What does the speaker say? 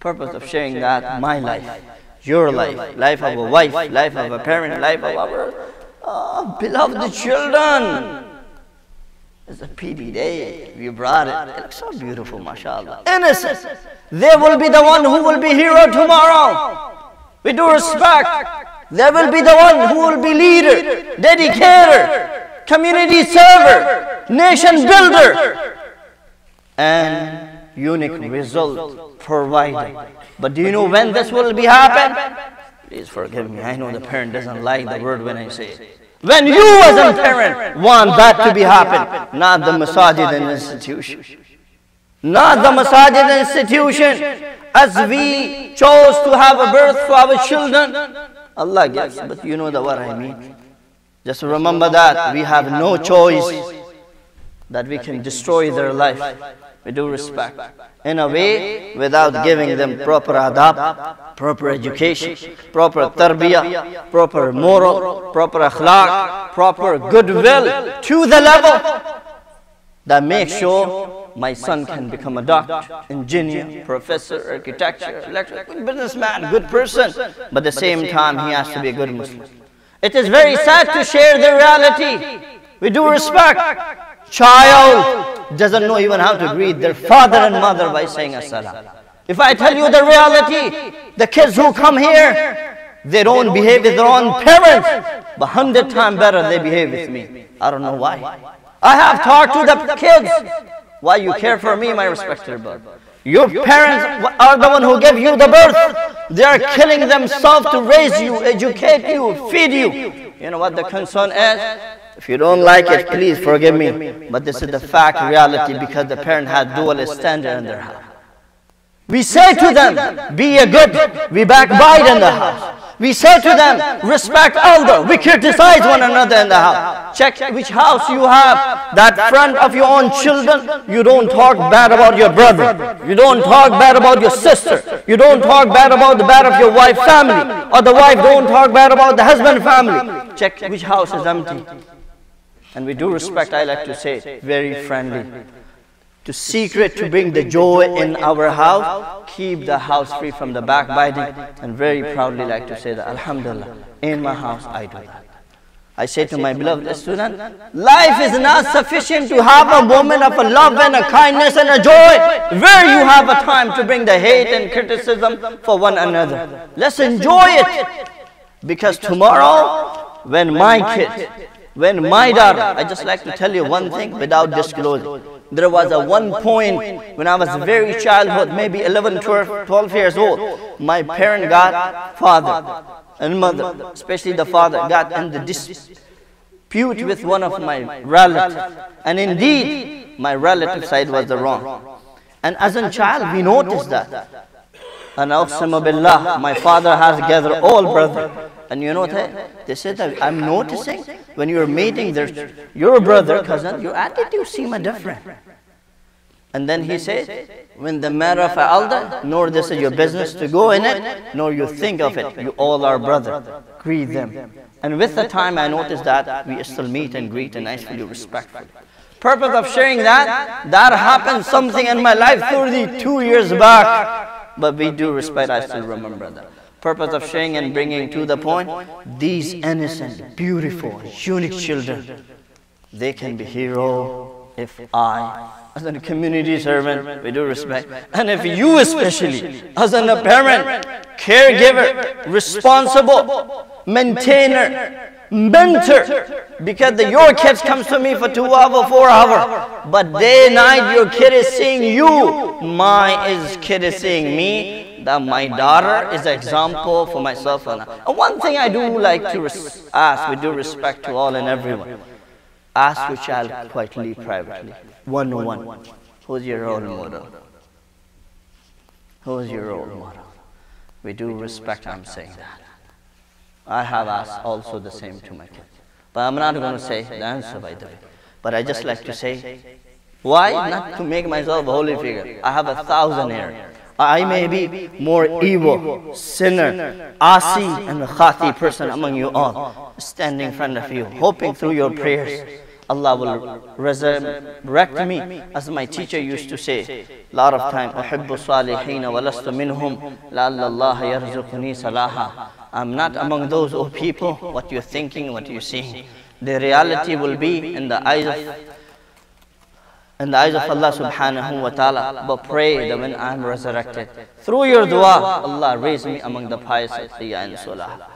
Purpose of sharing that, my life, your life, life of a wife, life of a parent, life of our beloved children. It's a pity day. We brought it. It looks so beautiful, mashallah. Innocent. They will be the one who will be hero tomorrow. We do respect. They will be the one who will be leader, dedicator, community server, nation builder, and unique result provided. But do you know when this will be happen? Please forgive me. I know the parent doesn't like the word when I say it. When you as a parent want that to be happen, not the masajid and institution. Not the masajid institution. As we chose to have a birth for our children, Allah gives, but you know the what I mean. Just remember that we have no choice that we can destroy their life. We do respect in a way without giving them proper adab, proper education, proper tarbiyah, proper moral, proper akhlaq, proper goodwill to the level that makes sure my son can become a doctor, engineer, professor, architecture, lecturer, businessman, good person, but at the same time he has to be a good Muslim. It is very sad to share the reality. We do respect child doesn't know even how to greet their father and mother by saying assalam. If I tell you the reality, the kids who come here, they don't behave with their own parents, but hundred times better they behave with me. I don't know why. I have talked to the kids. Why you care for me, my respected brother? Your parents are the one who gave you the birth. They are killing themselves to raise you, educate you, feed you. You know what the concern is? If you don't like it, please forgive me. But this is the fact, reality, because the parent had dual standard in their house. We say to them, be a good, we backbite in the house. We say to them, respect elder. We criticize one another in the house. Check which house you have. That friend of your own children, you don't talk bad about your brother. You don't talk bad about your sister. You don't talk bad about the bad of your wife family. Or the wife don't talk bad about the husband family. Check which house is empty. And we do respect, I like to say, very friendly. To secret to bring the joy in our house, keep the house free from the backbiting, and very proudly like to say that, Alhamdulillah, in my house I do that. I say to my beloved student, life is not sufficient to have a moment of a love and a kindness and a joy where you have a time to bring the hate and criticism for one another. Let's enjoy it. Because tomorrow, when my kid, when my daughter, I just like to tell you one thing without disclosing. There was a one point when I was very childhood, maybe 11, 12, 12 years old. My parent got father and mother, especially the father, got in the dispute with one of my relatives. And indeed, my relative side was the wrong. And as a child, we noticed that. And billah, my father has gathered all brothers. And you know what? They said that I'm noticing when you're meeting their, your brother, cousin, your attitude seem different. And then he said, when the matter of Alda, nor this is your business to go in it, nor you think of it. You all are brother. Greet them. And with the time I noticed that we still meet and greet and nicely respectfully. Purpose of sharing that, that happened something in my life 32 years back. But we do respect, I still remember that purpose of sharing and bringing to the point, these innocent, beautiful, unique children, they can be hero if I, as a community servant, we do respect, and if you especially, as a parent, caregiver, responsible, maintainer, mentor, because the, your kids comes to me for two hour, four hour, but day night your kid is seeing you, my is kid is seeing me, that my daughter is an example for myself. And one thing I do like to ask, with due respect to all and everyone, ask your child quietly, privately, one on one, who's your role model? Who's your role model? We do respect, I'm saying that. I have asked also the same to my kids. But I'm not going to say the answer by the way. But I just like to say, why? Not to make myself a holy figure. I have a thousand here. I may be more evil, sinner, asi, and a khati person among you all, standing in front of you, hoping through your prayers, Allah will resurrect me. As my teacher used to say, a lot of time, أحب الصالحين ولست منهم لعل الله يرزقني صلاحا. I'm not among those, oh people, what you're thinking, what you're seeing. The reality will be in the eyes of in the eyes of Allah subhanahu wa ta'ala. But pray that when I am resurrected, through your dua, Allah raise me among the pious of Qiya and Salah.